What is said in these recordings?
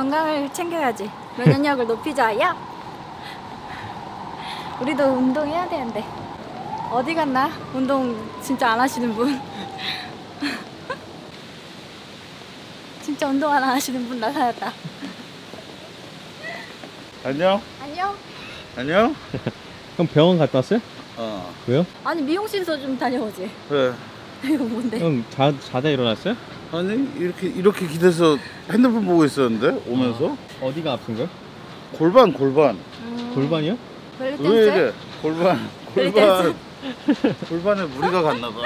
건강을 챙겨야지. 면역력을 높이자야. 우리도 운동해야 되는데. 어디 갔나? 운동 진짜 안 하시는 분. 진짜 운동 안 하시는 분 나타났다. 안녕. 안녕. 안녕. 그럼 병원 갔다 왔어요? 어. 왜요? 아니 미용실에서 좀 다녀오지. 그래. 이거 뭔데? 형 자, 자다 일어났어요? 아니 이렇게 이렇게 기대서 핸드폰 보고 있었는데 오면서 어디가 아픈 거요? 골반 골반. 음, 골반이요? 왜? 이래? 골반 골반 골반에 무리가 갔나 봐.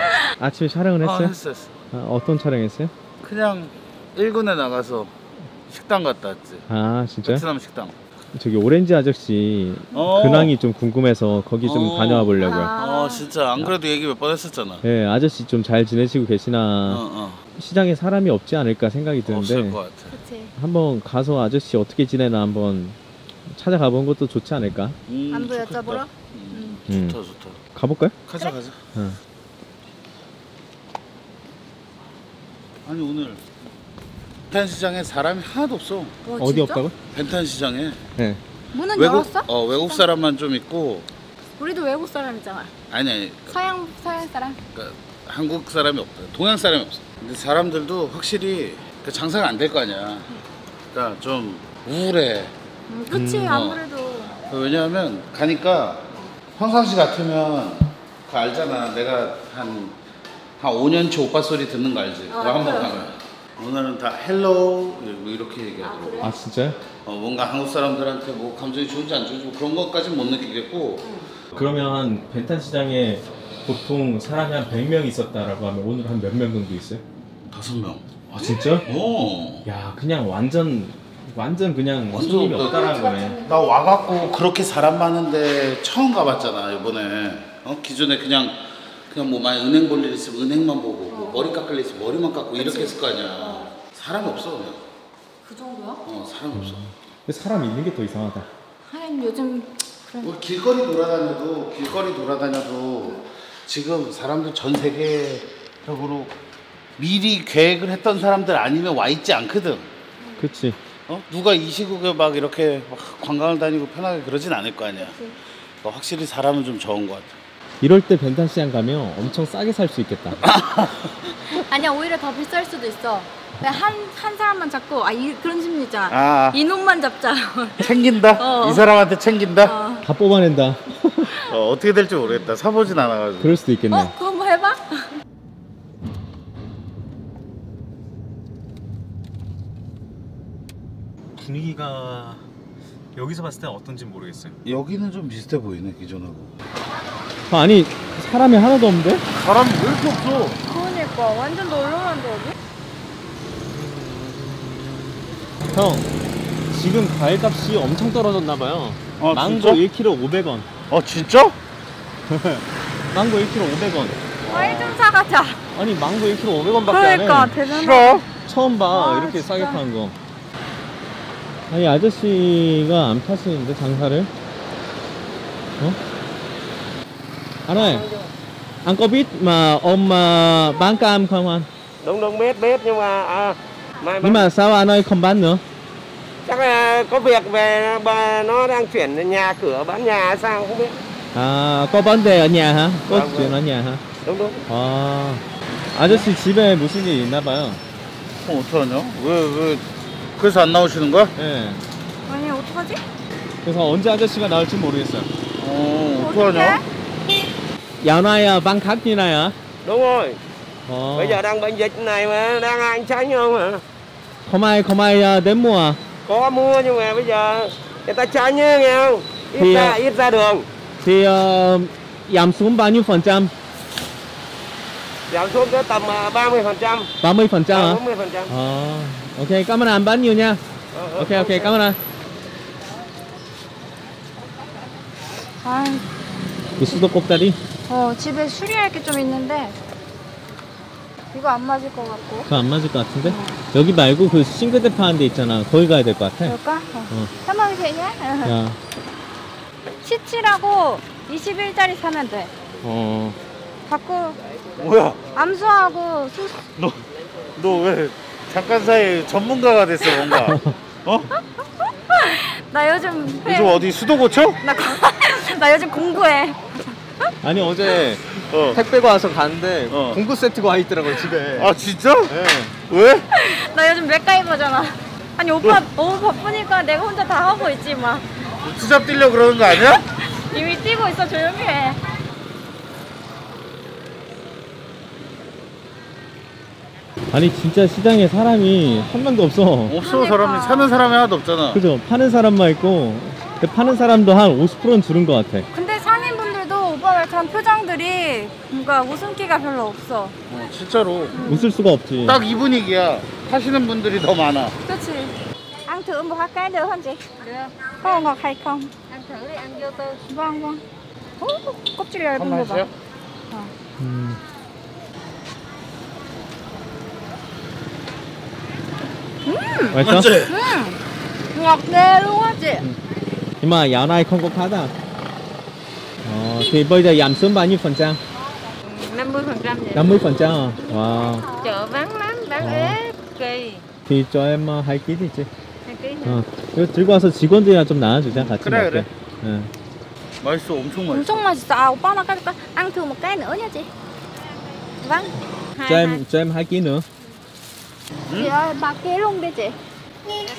아침에 촬영을 아, 했어요? 했어 했어. 아, 어떤 촬영했어요? 그냥 1군에 나가서 식당 갔다 왔지. 아 진짜요? 베트남 식당. 저기 오렌지 아저씨 어. 근황이 좀 궁금해서 거기 좀 어. 다녀와 보려고요. 아. 어 진짜 안 그래도 얘기 몇 번 했었잖아. 네, 아저씨 좀 잘 지내시고 계시나 어, 어. 시장에 사람이 없지 않을까 생각이 없을 드는데 것 같아. 그치. 한번 가서 아저씨 어떻게 지내나 한번 찾아가 본 것도 좋지 않을까? 음, 안부 좋겠다. 여쭤보러? 음, 음. 좋다 좋다. 가볼까요? 가자 가자. 응. 아니 오늘 벤탄 시장에 사람이 하나도 없어. 와, 어디 어, 진짜? 없다고? 벤탄 시장에 네. 문은 외국 열었어? 어 외국 사람만 좀 있고 우리도 외국 사람이잖아. 아니 아니 서양 서양 사람. 그러니까 한국 사람이 없다. 동양 사람이 없어. 근데 사람들도 확실히 그 장사가 안 될 거 아니야. 그러니까 좀 우울해. 음, 그치 음, 어. 아무래도. 왜냐하면 가니까 평상시 같으면 그 알잖아. 내가 한, 한 5년치 오빠 소리 듣는 거 알지? 어, 그거 한번. 가면. 오늘은 다 hello 뭐 이렇게 얘기하더라고. 그래? 아 진짜요? 어, 뭔가 한국 사람들한테 뭐 감정이 좋은지 안 좋은지 뭐 그런 것까지는 못 느끼겠고 그러면 벤탄 시장에 보통 사람이 한 100명 있었다라고 하면 오늘 한 몇 명 정도 있어요? 다섯 명. 아 진짜? 오. 야 그냥 완전 완전 그냥 완전 손님이 없다. 없다라는 거네. 나 와갖고 그렇게 사람 많은데 처음 가봤잖아 이번에. 어 기존에 그냥 그냥 뭐 만약 은행 볼 일 있으면 은행만 보고 뭐 머리 깎을 일 있으면 머리만 깎고 이렇게 했을 거 아니야. 사람이 없어 그냥. 그 정도야? 어 사람이 없어. 근데 사람 있는 게 더 이상하다. 하긴 요즘 그래. 뭐 길거리 돌아다녀도 길거리 돌아다녀도 지금 사람들 전 세계적으로 미리 계획을 했던 사람들 아니면 와 있지 않거든. 그치? 어? 누가 이 시국에 막 이렇게 막 관광을 다니고 편하게 그러진 않을 거 아니야. 어, 확실히 사람은 좀 적은 것 같아. 이럴 때 벤탄 시장 가면 엄청 싸게 살 수 있겠다. 아니야 오히려 더 비쌀 수도 있어. 한, 한 사람만 잡고 아 이, 그런 심리 있잖아. 아, 이놈만 잡자. 챙긴다. 어. 이 사람한테 챙긴다. 어. 다 뽑아낸다. 어, 어떻게 될지 모르겠다. 사보진 않아가지고. 그럴 수도 있겠네. 어? 그거 한번 해봐. 분위기가 여기서 봤을 때 어떤지 모르겠어요. 여기는 좀 비슷해 보이네 기존하고. 아, 아니 사람이 하나도 없는데? 사람이 왜 이렇게 없어? 그러니까 완전 널널한데 여기? 형 지금 과일값이 엄청 떨어졌나 봐요. 아, 망고 진짜? 1kg 500원. 어 진짜? 망고 1kg 500원. 과일 좀 사가자. 아니 망고 1kg 500원밖에 그러니까 안 해. 대단하다. 싫어? 처음 봐 와, 이렇게 진짜. 싸게 파는 거. 아니 아저씨가 안 파시는데 장사를? 어? Anh ơi, anh có biết mà ông mà bán cam không anh? đúng đúng biết biết nhưng mà à, mai Nhưng mà sao anh ơi không bán nữa? chắc là có việc về bà nó đang chuyển nhà cửa bán nhà hay sao không biết À, có vấn đề ở nhà hả? Có Vâng, chuyện vâng. ở nhà hả? đúng đúng 아, 아저씨 집에 무슨 일 있나 봐요. 어 어떡하냐? 왜 왜? 그래서 안 나오시는 거야? 예. 아니 어떡하지? 그래서 언제 아저씨가 나올지 모르겠어요. 어 어떡하냐? Dạo này à, vắng khách như này hả? đúng rồi Ồ. bây giờ đang bệnh dịch này mà đang ai tránh không à Không ai không ai à, đến mua à? có mua nhưng mà bây giờ người ta tránh nhá nghe không ít Thì, ra à, ít ra đường Thì ờ, giảm xuống bao nhiêu phần trăm? giảm xuống tới tầm à, 30 phần trăm 30 phần trăm hả? 40 phần trăm Ờ, ok, cảm ơn anh bán nhiều nha. Ok, ok, cảm ơn anh. 아, 이 수도 꼭다리? 어 집에 수리할 게 좀 있는데 이거 안 맞을 것 같고. 그거 안 맞을 것 같은데? 여기 말고 그 싱글대 파는 데 있잖아. 거기 가야 될 것 같아. 그럴까? 어. 어. 한번 되냐? 야, 17하고 21짜리 사면 돼. 어, 자꾸 뭐야? 암수하고 수 너 너 왜 잠깐 사이에 전문가가 됐어 뭔가? 어? 나 요즘 회, 요즘 어디 수도 고쳐? 나, 고- 나 요즘 공부해. 아니 어제 어. 택배가 와서 갔는데 어. 공구 세트가 와 있더라고요 집에. 아 진짜? 네. 왜? 나 요즘 맥가이버잖아. 아니 오빠 너무 바쁘니까 내가 혼자 다 하고 있지 막. 투잡 뛰려 그러는 거 아니야? 이미 뛰고 있어 조용히 해. 아니 진짜 시장에 사람이 한 명도 없어. 없어 사람이 사는 사람이 하나도 없잖아. 그죠? 파는 사람만 있고 파는 사람도 한 50%는 줄은 것 같아. 근데 상인분들도 오빠 말처럼 표정들이 뭔가 웃음기가 별로 없어. 어, 진짜로. 웃을 수가 없지. 딱 이 분위기야. 하시는 분들이 더 많아. 그렇지. Ăn thử một hạt cái được không chị? Được. Có ngọt hay không? Ăn thử đi, ăn vô tư. Vâng, vâng. 오, 껍질 얇은 거 봐. 하세요. 음. 맛있어? 맞지? 음, ngọt ghê luôn á chị. Nhưng mà dạo này không có khách à? Ờ, thì bây giờ giảm xuống bao nhiêu phần trăm? 50% vậy 50 phần trăm à? Wow. chợ vắng lắm bán Ờ. ế kỳ thì cho em uh, 2 kg 있지. hai ký 어. 이거 들고 와서 직원들이랑 좀 나눠주자 같이 그래, 먹게. 그래. 예. 맛있어, 엄청 맛있어. 엄청 맛있어. 아, 오빠 하나 까줄까? ăn thử một cái nữa nha chị. Vâng. hai cho hai em cho em 2 kg nữa. Chị ơi, ba ký luôn đi chị.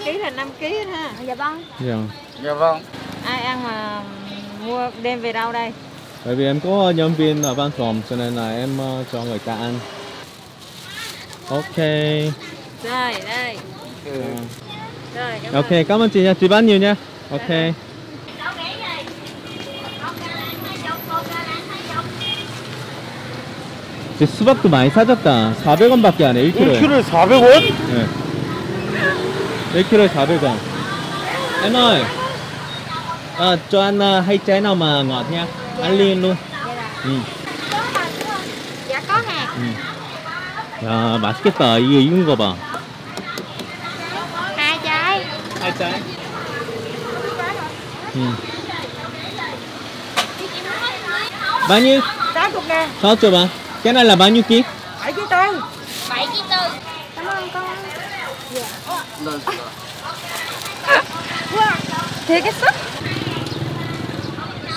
ký là 5 ký ha Dạ vâng. Dạ. Dạ vâng. ai ăn mà mua đem về đâu đây Bởi vì em có nhân viên ở văn phòng cho nên là em ờ, cho người ta ăn. Ok. đây đây rồi cảm ơn Ok, cảm ơn chị nha. Chị bán nhiều nha. Ok. 이제 수박도 많이 사졌다. 400원밖에 안 해, 1kg에. 1kg에 400원? 네. 1kg에 400원. Em ơi, à, cho anh ờ, hai trái nào mà ngọt nha. Ăn liền luôn. Ừ. Có hạt đúng không? Dạ có hạt. 야, 맛있겠다. 이거 익은 거 봐. Hai trái. hai trái. Ừ. Bao nhiêu? 60 ngàn 60 bà. Cái này là bao nhiêu ký? 7 ký 되겠어?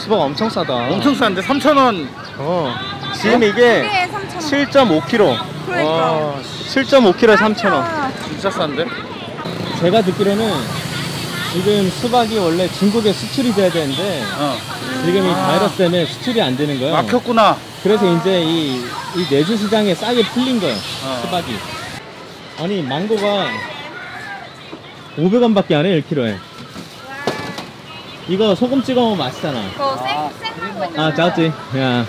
수박 엄청 싸다. 엄청 싼데 3,000원. 어. 지금 이게 이게 3,000원. 7.5kg. 그러니까. 7.5kg 3,000원. 아, 진짜 싼데? 제가 듣기로는 지금 수박이 원래 중국에 수출이 돼야 되는데 어. 지금 이 아. 바이러스 때문에 수출이 안 되는 거예요. 막혔구나. 그래서 이제 이, 이 내주 시장에 싸게 풀린 거예요. 어. 수박이. 아니 망고가 500원밖에 안 해 1kg에. 이거 소금 찍어 먹으면 맛있잖아. Của 아, 짜지. 야.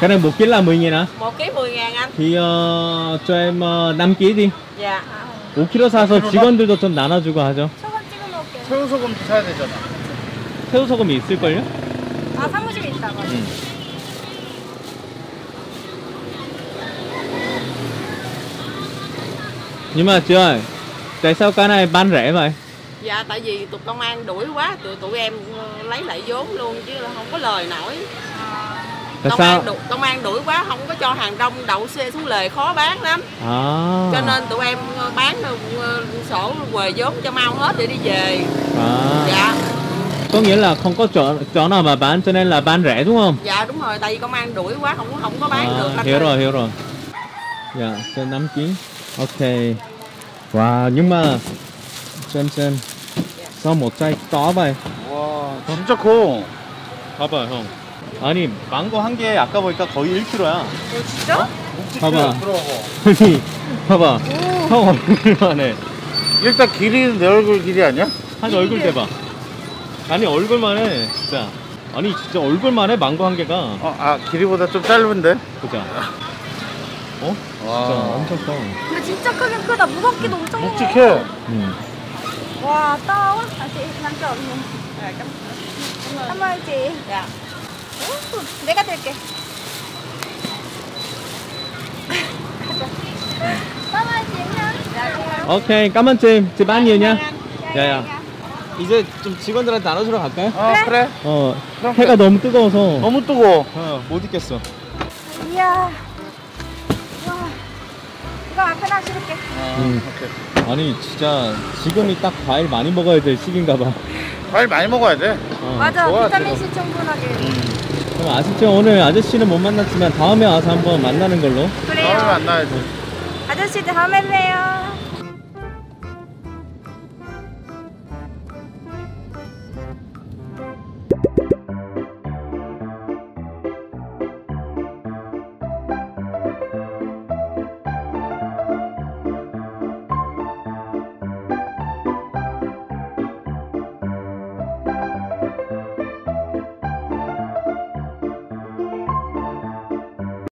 cái này một kg là 10 nghìn hả? 1 ký 10 ngàn anh thì 어, cho em 어, 5 kg đi. dạ 5kg 사서 직원들도 좀 나눠주고 하죠. 소금 찍어 먹을게요. 새우소금도 사야 되잖아. 새우소금이 있을걸요? 아, 사무실에 있다가. 응. Nhưng mà chị ơi, tại sao cái này bán rẻ vậy? Dạ tại vì tụi công an đuổi quá tụi tụi em ờ, lấy lại vốn luôn chứ là không có lời nổi. Tại công sao? an đu, công an đuổi quá không có cho hàng rong đậu xe xuống lề khó bán lắm. À. Cho nên tụi em ờ, bán ờ, sổ quề vốn cho mau hết để đi về. À. Dạ, Có nghĩa là không có chỗ chỗ nào mà bán cho nên là bán rẻ đúng không? dạ đúng rồi tại vì công an đuổi quá không không có bán được. À, anh hiểu rồi, hiểu rồi. Dạ, cho 5 kg. Ok. Wow, nhưng mà xem xem. Sao một chai to vậy? 와, 진짜 커. 봐봐요, 형. 아니, 망고 한 개에 아까 보니까 거의 1kg야. 진짜? 봐봐. 들어봐. 아니, 봐봐. 형 얼굴만 해. 일단 길이는 내 얼굴 길이 아니야? 한 얼굴 대봐. 아니, 얼굴만 해. 진짜. 아니, 진짜 얼굴만 해, 망고 한 개가. 어, 아, 길이보다 좀 짧은데? 보자. 어? 진짜 와. 엄청 커. 근데 진짜 크긴 크다. 무겁기도 엄청 묵직해. 무거워. 음. 와, quá. À, chị làm trộm luôn. Cảm ơn chị. Dạ. 오, 내가. Dạ, 오케이, 까만 찜. 집 아니냐? dạ, 야, 야. 이제 좀 직원들한테 나눠주러 갈까요? 아, 그래? 어, 그럼 해가 너무 뜨거워서 너무 뜨거워. 어, 못 있겠어. 이야. 앞에 나 실을게. 어, 음. 아니 진짜 지금이 딱 과일 많이 먹어야 될 시기인가 봐. 과일 많이 먹어야 돼. 어. 맞아, 좋아, 비타민. C 충분하게. 그럼 아쉽죠 오늘 아저씨는 못 만났지만 다음에 와서 한번 만나는 걸로. 다음에 그래요. 만나야지. 아저씨 다음에 봬요.